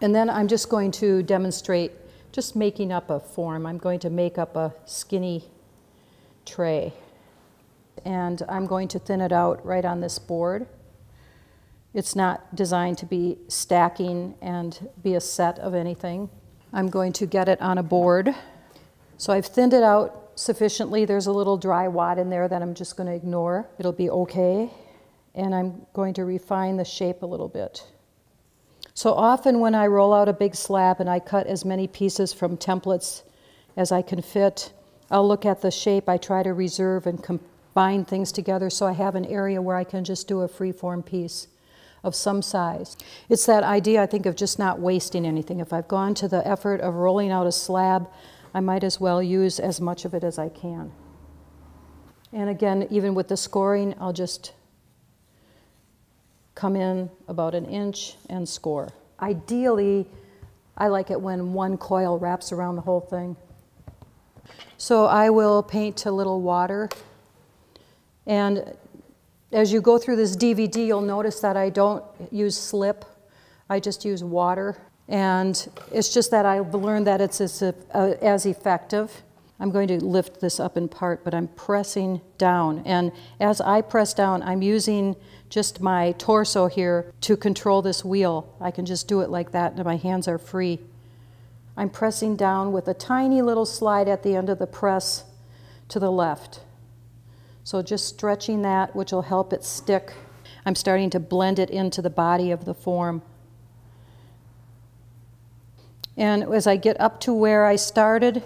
And then I'm just going to demonstrate just making up a form. I'm going to make up a skinny tray. And I'm going to thin it out right on this board. It's not designed to be stacking and be a set of anything. I'm going to get it on a board. So I've thinned it out sufficiently. There's a little dry wad in there that I'm just going to ignore. It'll be okay. And I'm going to refine the shape a little bit. So often when I roll out a big slab and I cut as many pieces from templates as I can fit, I'll look at the shape. I try to reserve and combine things together so I have an area where I can just do a free-form piece of some size. It's that idea, I think, of just not wasting anything. If I've gone to the effort of rolling out a slab, I might as well use as much of it as I can. And again, even with the scoring, I'll just come in about an inch and score. Ideally, I like it when one coil wraps around the whole thing. So I will paint a little water. And as you go through this DVD, you'll notice that I don't use slip. I just use water. And it's just that I've learned that it's as, uh, as effective. I'm going to lift this up in part, but I'm pressing down. And as I press down, I'm using just my torso here to control this wheel. I can just do it like that, and my hands are free. I'm pressing down with a tiny little slide at the end of the press to the left. So just stretching that, which will help it stick. I'm starting to blend it into the body of the form. And as I get up to where I started,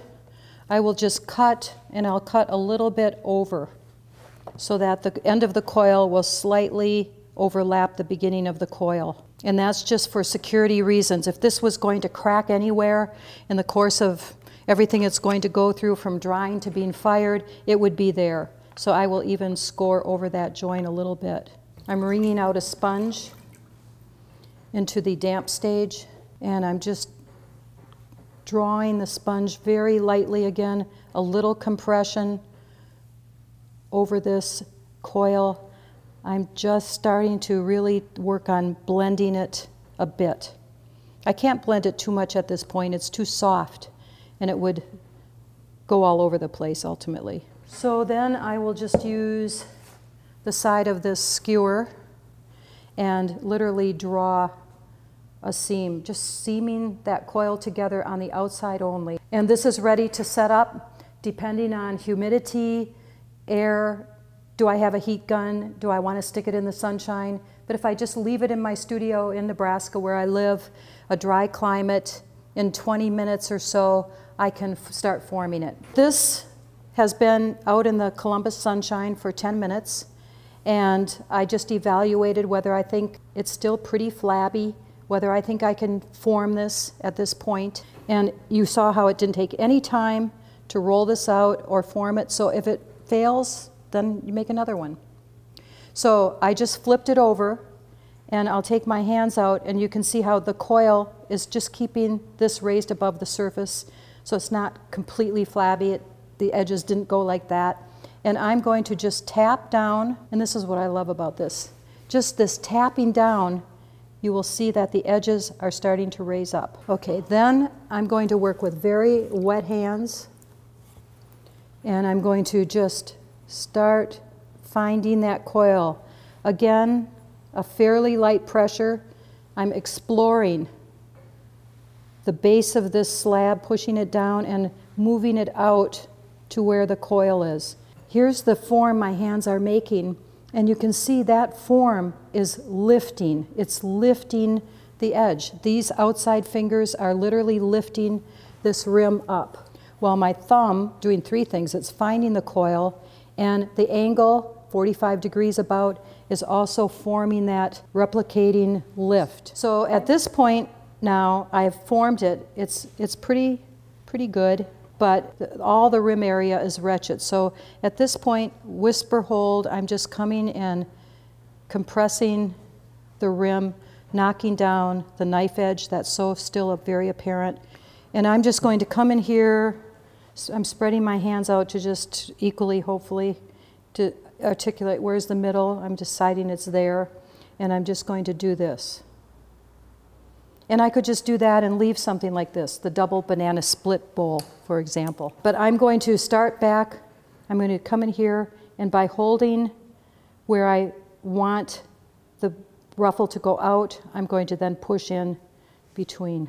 I will just cut, and I'll cut a little bit over so that the end of the coil will slightly overlap the beginning of the coil. And that's just for security reasons. If this was going to crack anywhere in the course of everything it's going to go through from drying to being fired, it would be there. So I will even score over that joint a little bit. I'm wringing out a sponge into the damp stage, and I'm just drawing the sponge very lightly again, a little compression over this coil. I'm just starting to really work on blending it a bit. I can't blend it too much at this point, it's too soft, and it would go all over the place ultimately. So then I will just use the side of this skewer and literally draw a seam, just seaming that coil together on the outside only. And this is ready to set up depending on humidity, air, do I have a heat gun, do I want to stick it in the sunshine. But if I just leave it in my studio in Nebraska where I live, a dry climate, in 20 minutes or so, I can start forming it. This has been out in the Columbus sunshine for 10 minutes and I just evaluated whether I think it's still pretty flabby whether I think I can form this at this point. And you saw how it didn't take any time to roll this out or form it. So if it fails, then you make another one. So I just flipped it over and I'll take my hands out and you can see how the coil is just keeping this raised above the surface. So it's not completely flabby. It, the edges didn't go like that. And I'm going to just tap down, and this is what I love about this. Just this tapping down you will see that the edges are starting to raise up. Okay, then I'm going to work with very wet hands and I'm going to just start finding that coil. Again, a fairly light pressure. I'm exploring the base of this slab, pushing it down and moving it out to where the coil is. Here's the form my hands are making and you can see that form is lifting. It's lifting the edge. These outside fingers are literally lifting this rim up. While my thumb, doing three things, it's finding the coil, and the angle, 45 degrees about, is also forming that replicating lift. So at this point now, I've formed it. It's, it's pretty, pretty good but all the rim area is wretched. So at this point, whisper hold, I'm just coming and compressing the rim, knocking down the knife edge that's so still very apparent. And I'm just going to come in here, I'm spreading my hands out to just equally, hopefully, to articulate where's the middle. I'm deciding it's there. And I'm just going to do this. And I could just do that and leave something like this, the double banana split bowl, for example. But I'm going to start back, I'm going to come in here, and by holding where I want the ruffle to go out, I'm going to then push in between.